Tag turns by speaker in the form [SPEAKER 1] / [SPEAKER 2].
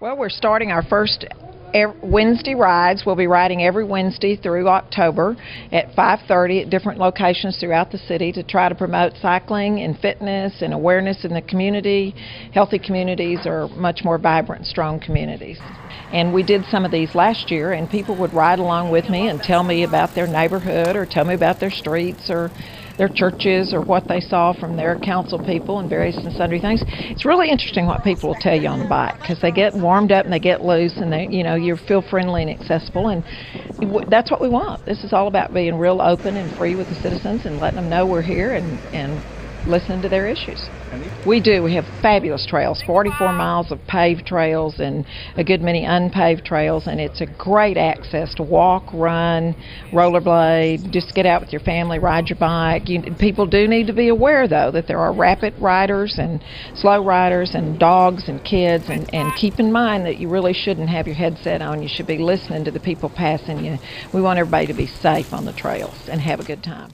[SPEAKER 1] Well, we're starting our first Wednesday rides. We'll be riding every Wednesday through October at 5:30 at different locations throughout the city to try to promote cycling and fitness and awareness in the community. Healthy communities are much more vibrant, strong communities. And we did some of these last year, and people would ride along with me and tell me about their neighborhood or tell me about their streets or their churches or what they saw from their council people and various and sundry things. It's really interesting what people will tell you on the bike because they get warmed up and they get loose and they, you know, you feel friendly and accessible and that's what we want. This is all about being real open and free with the citizens and letting them know we're here and and listening to their issues. We do. We have fabulous trails, 44 miles of paved trails and a good many unpaved trails, and it's a great access to walk, run, rollerblade, just get out with your family, ride your bike. You, people do need to be aware, though, that there are rapid riders and slow riders and dogs and kids, and, and keep in mind that you really shouldn't have your headset on. You should be listening to the people passing you. We want everybody to be safe on the trails and have a good time.